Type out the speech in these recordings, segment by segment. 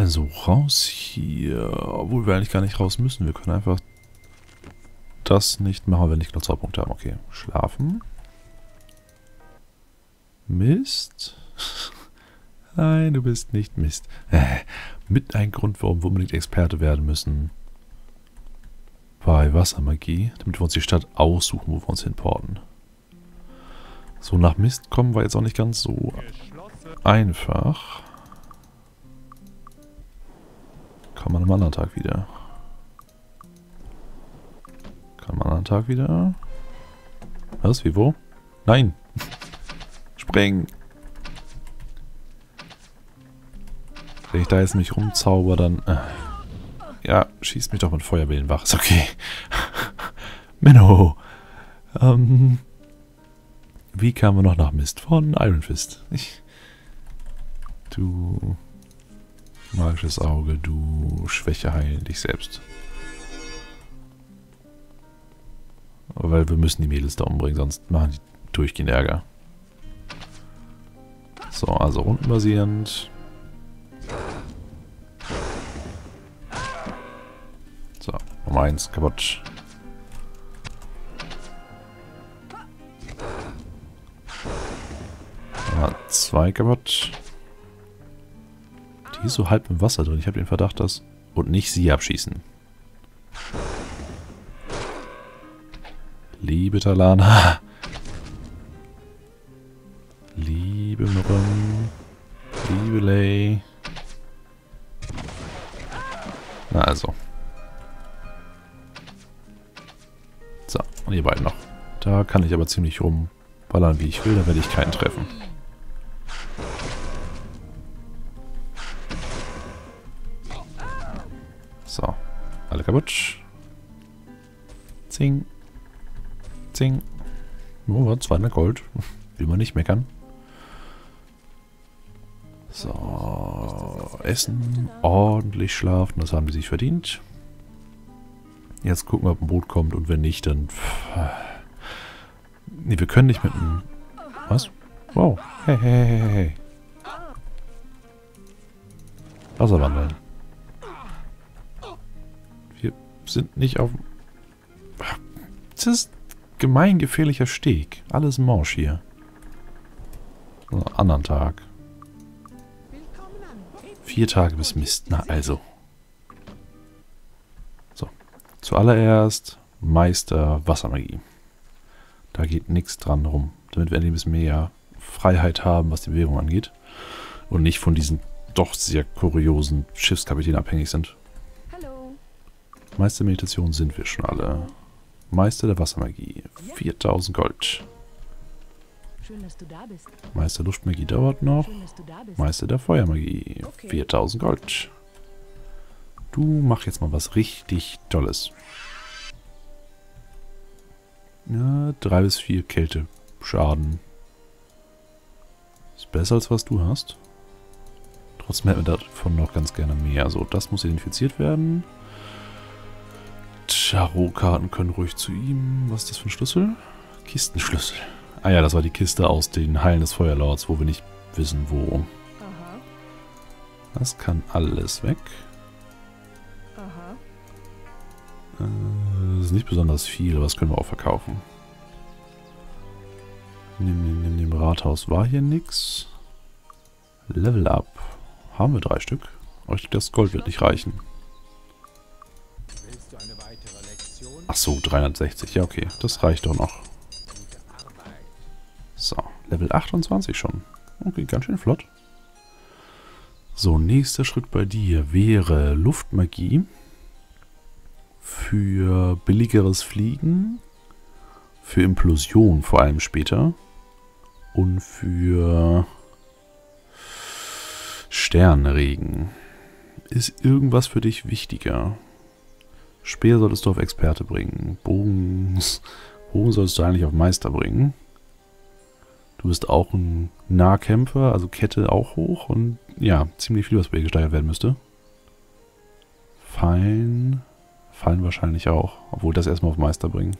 Also raus hier. Obwohl wir eigentlich gar nicht raus müssen. Wir können einfach das nicht machen, wenn nicht genug Zauberpunkte haben. Okay, schlafen. Mist. Nein, du bist nicht Mist. Äh, mit ein Grund, warum wir unbedingt Experte werden müssen. Bei Wassermagie, damit wir uns die Stadt aussuchen, wo wir uns hinporten. So, nach Mist kommen wir jetzt auch nicht ganz so einfach. Kann man am anderen Tag wieder. Kann man am anderen Tag wieder. Was? Wie wo? Nein! Sprengen! Wenn ich da jetzt nicht rumzauber, dann... Äh, ja, schießt mich doch mit Feuerbällen wach. Ist okay. Menno! Ähm... Wie kamen wir noch nach Mist? Von Iron Fist. Ich, du magisches Auge, du Schwäche heilen dich selbst. Weil wir müssen die Mädels da umbringen, sonst machen die durchgehend Ärger. So, also rundenbasierend. So, Nummer 1 kaputt. Nummer 2 kaputt. Die ist so halb im Wasser drin. Ich habe den Verdacht, dass... Und nicht sie abschießen. Liebe Talana. Liebe Mürren. Liebe Lay. Na also. So, und ihr beiden noch. Da kann ich aber ziemlich rumballern, wie ich will. Da werde ich keinen treffen. Alle kaputt. Zing. Zing. Oh, 200 Gold. Will man nicht meckern. So. Essen. Ordentlich schlafen. Das haben die sich verdient. Jetzt gucken wir, ob ein Boot kommt. Und wenn nicht, dann... Ne, wir können nicht mit einem... Was? Wow. Hey, hey, hey, hey. Wasserwandeln. Sind nicht auf... Das ist gemeingefährlicher Steg. Alles Morsch hier. So, anderen Tag. Vier Tage bis Mist. Na also. So. Zuallererst Meister Wassermagie. Da geht nichts dran rum. Damit wir ein bisschen mehr Freiheit haben, was die Bewegung angeht. Und nicht von diesen doch sehr kuriosen Schiffskapitänen abhängig sind. Meister Meditation sind wir schon alle. Meister der Wassermagie. 4000 Gold. Meister Luftmagie dauert noch. Meister der Feuermagie. Okay. 4000 Gold. Du mach jetzt mal was richtig Tolles. Ja, 3 bis 4 Kälte. Schaden. Ist besser als was du hast. Trotzdem hätten wir davon noch ganz gerne mehr. So, das muss identifiziert werden. Tarotkarten können ruhig zu ihm. Was ist das für ein Schlüssel? Kistenschlüssel. Ah ja, das war die Kiste aus den Heilen des Feuerlords, wo wir nicht wissen, wo. Aha. Das kann alles weg. Aha. Äh, Das ist nicht besonders viel, aber das können wir auch verkaufen. In dem, in dem Rathaus war hier nix. Level Up. Haben wir drei Stück. Aber ich denke, das Gold wird nicht reichen. Ach so, 360. Ja, okay. Das reicht doch noch. So, Level 28 schon. Okay, ganz schön flott. So, nächster Schritt bei dir wäre Luftmagie. Für billigeres Fliegen. Für Implosion vor allem später. Und für Sternregen. Ist irgendwas für dich wichtiger? Speer solltest du auf Experte bringen. Bogen, Bogen solltest du eigentlich auf Meister bringen. Du bist auch ein Nahkämpfer, also Kette auch hoch und ja, ziemlich viel, was bei dir gesteigert werden müsste. Fallen. Fallen wahrscheinlich auch, obwohl das erstmal auf Meister bringen.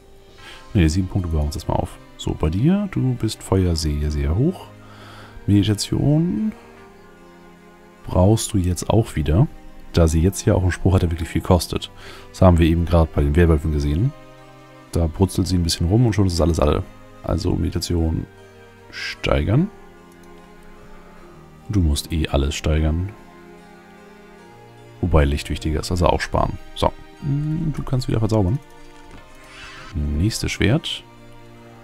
Ne, sieben Punkte bauen wir uns erstmal auf. So, bei dir, du bist Feuer sehr, sehr hoch. Meditation brauchst du jetzt auch wieder, da sie jetzt ja auch einen Spruch hat, der wirklich viel kostet. Das haben wir eben gerade bei den Werwölfen gesehen. Da brutzelt sie ein bisschen rum und schon ist es alles alle. Also Meditation steigern. Du musst eh alles steigern. Wobei Licht wichtiger ist, also auch sparen. So, mm, du kannst wieder verzaubern. Nächstes Schwert.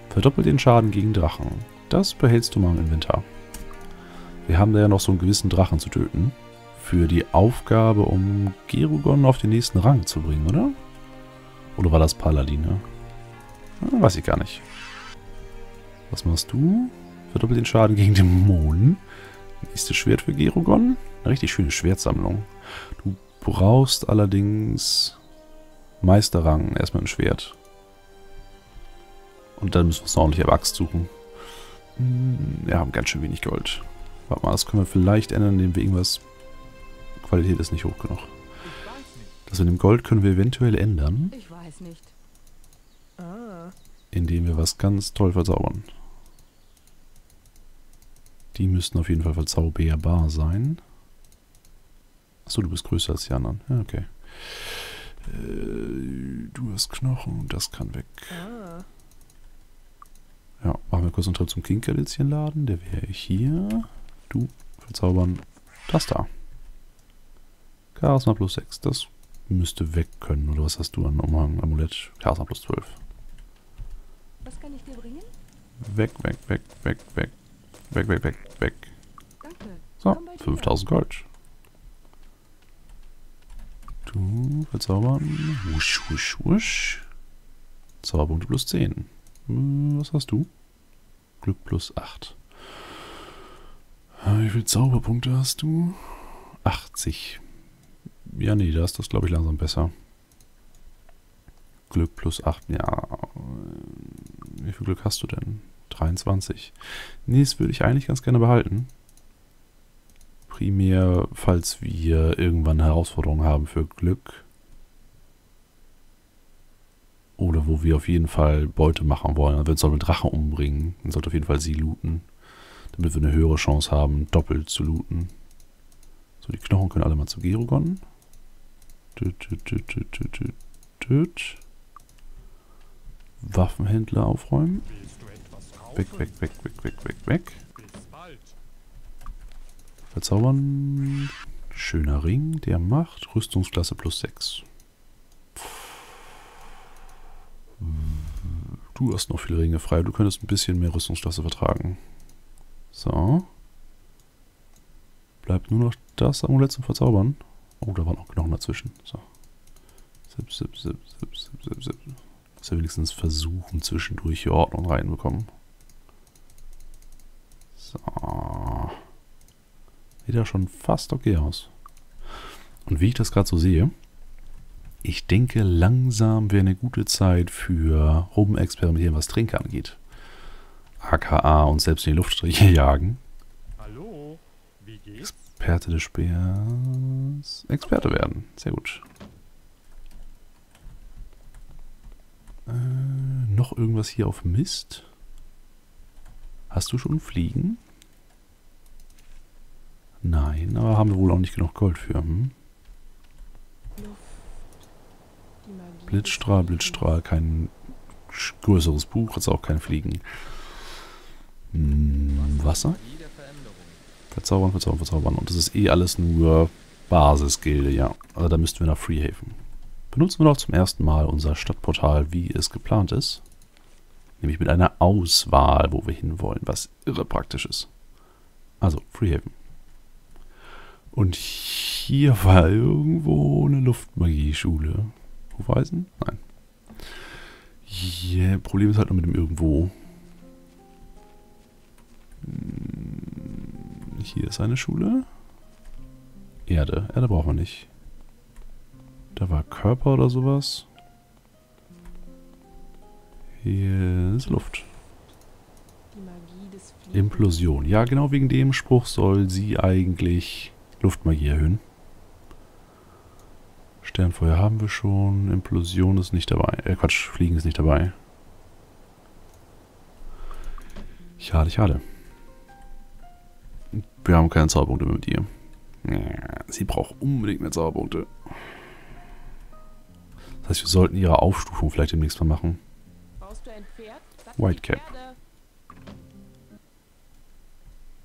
Verdoppelt den Schaden gegen Drachen. Das behältst du mal im Inventar. Wir haben da ja noch so einen gewissen Drachen zu töten. Für die Aufgabe, um Gerugon auf den nächsten Rang zu bringen, oder? Oder war das Paladine? Ah, weiß ich gar nicht. Was machst du? Verdoppelt den Schaden gegen Dämonen. Nächstes Schwert für Gerugon. Eine richtig schöne Schwertsammlung. Du brauchst allerdings Meisterrang. Erstmal ein Schwert. Und dann müssen wir uns eine ordentliche Axt suchen. Hm, Wir haben ganz schön wenig Gold. Warte mal, das können wir vielleicht ändern, indem wir irgendwas... Qualität ist nicht hoch genug. Das mit dem Gold können wir eventuell ändern, Ich weiß nicht. Ah. indem wir was ganz toll verzaubern. Die müssten auf jeden Fall verzauberbar sein. Achso, du bist größer als die anderen. Ja, okay. Äh, du hast Knochen, das kann weg. Ah. Ja, machen wir kurz einen Trip zum Kinkerlitzchenladen. Der wäre hier. Du verzaubern das da. Charisma plus 6. Das müsste weg können. Oder was hast du an Umhang? Amulett? Charisma plus 12. Was kann ich dir bringen? Weg, weg, weg, weg, weg. Weg, weg, weg, weg. Danke. So, Komm bald 5000 Gold. Du verzaubern. Wusch, wusch, wusch. Zauberpunkte plus 10. Hm, Was hast du? Glück plus 8. Ah, Wie viele Zauberpunkte hast du? 80. Ja, nee, da ist das, glaube ich, langsam besser. Glück plus 8, ja. Wie viel Glück hast du denn? 23. Nee, das würde ich eigentlich ganz gerne behalten. Primär, falls wir irgendwann eine Herausforderung haben für Glück. Oder wo wir auf jeden Fall Beute machen wollen. Also wir sollen einen Drachen umbringen. Dann sollte auf jeden Fall sie looten. Damit wir eine höhere Chance haben, doppelt zu looten. So, die Knochen können alle mal zu Gerogon. Waffenhändler aufräumen. Weg, weg, weg, weg, weg, weg, weg. Verzaubern. Schöner Ring, der macht Rüstungsklasse plus 6. Du hast noch viele Ringe frei. Du könntest ein bisschen mehr Rüstungsklasse vertragen. So. Bleibt nur noch das Amulett zum Verzaubern. Oh, da waren noch Knochen dazwischen. So. Zip, zip, zip, zip, zip, zip, zip. Muss ja wenigstens versuchen, zwischendurch hier Ordnung reinbekommen. So. Sieht ja schon fast okay aus. Und wie ich das gerade so sehe, ich denke, langsam wäre eine gute Zeit für Rumexperimentieren, was Trinker angeht. AKA und selbst in die Luftstriche jagen. Experte des Speers. Experte werden. Sehr gut. Äh, noch irgendwas hier auf Mist? Hast du schon Fliegen? Nein, aber haben wir wohl auch nicht genug Gold für. Hm? Blitzstrahl, Blitzstrahl, kein größeres Buch, jetzt auch kein Fliegen. Hm, Wasser? Verzaubern, verzaubern, verzaubern. Und das ist eh alles nur Basisgilde, ja. Also da müssten wir nach Freehaven. Benutzen wir doch zum ersten Mal unser Stadtportal, wie es geplant ist. Nämlich mit einer Auswahl, wo wir hinwollen, was irre praktisch ist. Also, Freehaven. Und hier war irgendwo eine Luftmagie-Schule. Hufeisen? Nein. Yeah, Problem ist halt nur mit dem irgendwo. Hm, Hier ist eine Schule. Erde. Erde brauchen wir nicht. Da war Körper oder sowas. Hier ist Luft. Die Magie des Fliegens. Implosion. Ja, genau wegen dem Spruch soll sie eigentlich Luftmagie erhöhen. Sternfeuer haben wir schon. Implosion ist nicht dabei. Äh, Quatsch, Fliegen ist nicht dabei. Schade, schade. Wir haben keine Zauberpunkte mehr mit ihr. Sie braucht unbedingt mehr Zauberpunkte. Das heißt, wir sollten ihre Aufstufung vielleicht demnächst mal machen. Whitecap.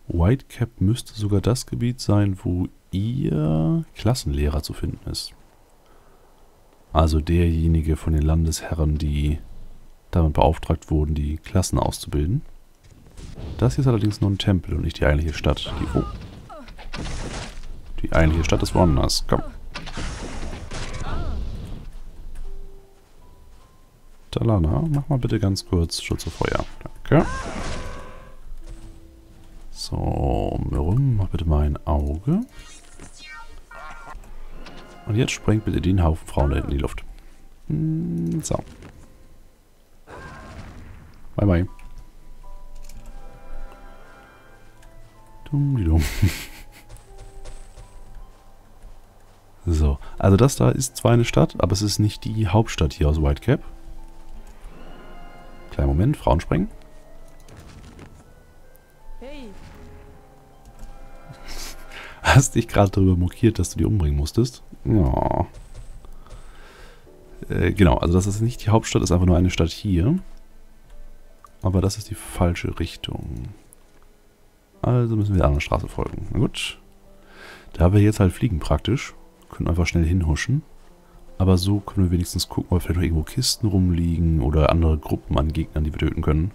Whitecap müsste sogar das Gebiet sein, wo ihr Klassenlehrer zu finden ist. Also derjenige von den Landesherren, die damit beauftragt wurden, die Klassen auszubilden. Das hier ist allerdings nur ein Tempel und nicht die eigentliche Stadt. Die, oh. die eigentliche Stadt ist woanders. Komm. Talana, mach mal bitte ganz kurz Schutz vor Feuer. Danke. So, Mürrum, mach bitte mal ein Auge. Und jetzt sprengt bitte den Haufen Frauen da hinten in die Luft. Hm, So. Bye bye. So, also das da ist zwar eine Stadt, aber es ist nicht die Hauptstadt hier aus Whitecap. Kleinen Moment, Frauen sprengen. Hey, Hast dich gerade darüber mokiert, dass du die umbringen musstest? Ja. Äh, genau, also das ist nicht die Hauptstadt, ist einfach nur eine Stadt hier. Aber das ist die falsche Richtung. Also müssen wir der anderen Straße folgen. Na gut. Da wir jetzt halt fliegen praktisch, können einfach schnell hinhuschen. Aber so können wir wenigstens gucken, ob vielleicht noch irgendwo Kisten rumliegen oder andere Gruppen an Gegnern, die wir töten können.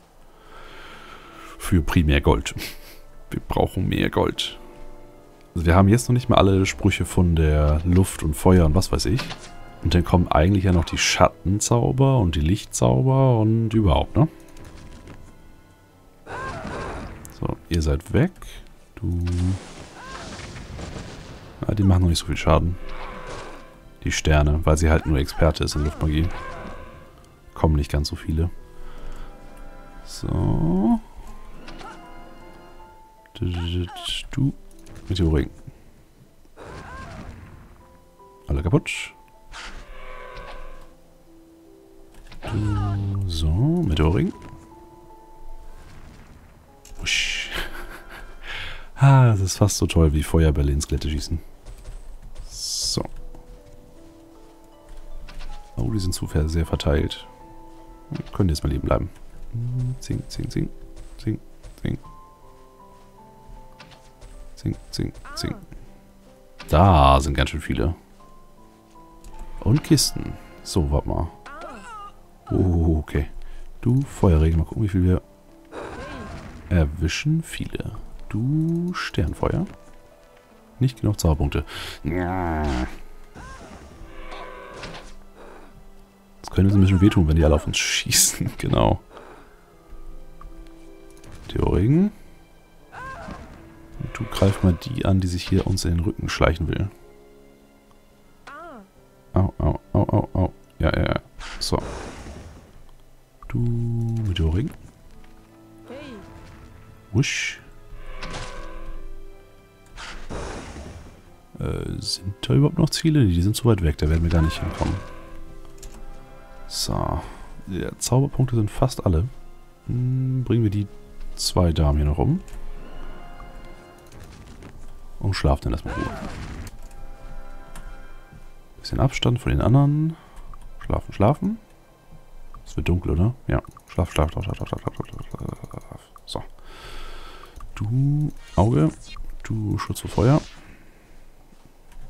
Für primär Gold. Wir brauchen mehr Gold. Also wir haben jetzt noch nicht mal alle Sprüche von der Luft und Feuer und was weiß ich. Und dann kommen eigentlich ja noch die Schattenzauber und die Lichtzauber und überhaupt, ne? Ihr seid weg. Du... Ja, die machen noch nicht so viel Schaden. Die Sterne, weil sie halt nur Experte ist in Luftmagie. Kommen nicht ganz so viele. So. Du. Meteoring. Alle kaputt. Du, so, Meteoring. Ah, das ist fast so toll wie Feuerbälle ins Skelette schießen. So. Oh, die sind zu sehr verteilt. Können jetzt mal liegen bleiben. Zing, zing, zing. Zing, zing. Zing, zing, zing. Da sind ganz schön viele. Und Kisten. So, warte mal. Oh, okay. Du, Feuerregen. Mal gucken, wie viel wir erwischen. Viele. Du, Sternfeuer. Nicht genug Zauberpunkte. Das könnte uns ein bisschen wehtun, wenn die alle auf uns schießen. Genau. Theoregen. Und du greif mal die an, die sich hier uns in den Rücken schleichen will. Au, au, au, au, au. Ja, ja, ja. So. Du Meteoring. hey, Wusch. Äh, sind da überhaupt noch Ziele? Die sind zu weit weg, da werden wir da nicht hinkommen. So. Ja, Zauberpunkte sind fast alle. Hm, bringen wir die zwei Damen hier noch um. Und schlafen dann erstmal Ruhe. Bisschen Abstand von den anderen. Schlafen, schlafen. Es wird dunkel, oder? Ja. Schlaf, schlaf, schlaf, schlaf, schlaf, schlaf, schlaf. So. Du, Auge. Du, Schutz vor Feuer.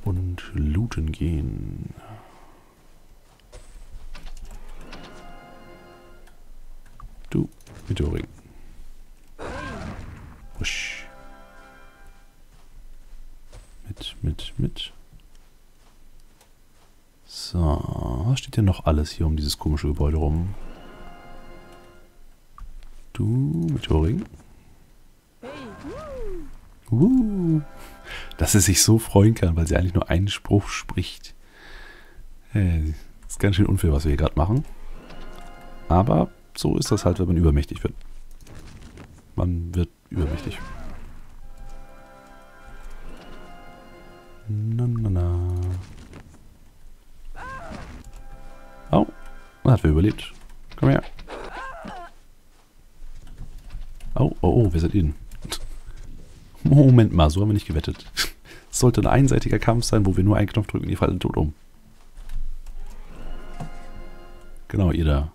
Und looten gehen. Du Meteoring. Wusch. Mit, mit, mit. So, was steht denn noch alles hier um dieses komische Gebäude rum? Du Meteoring. hey, Uh, dass sie sich so freuen kann, weil sie eigentlich nur einen Spruch spricht. Äh, ist ganz schön unfair, was wir hier gerade machen. Aber so ist das halt, wenn man übermächtig wird. Man wird übermächtig. Na, na, na. Oh, hat wer überlebt. Komm her. Oh, oh, oh, wer seid ihr denn? Moment mal, so haben wir nicht gewettet. Es sollte ein einseitiger Kampf sein, wo wir nur einen Knopf drücken ihr fallt tot um. Genau, ihr da.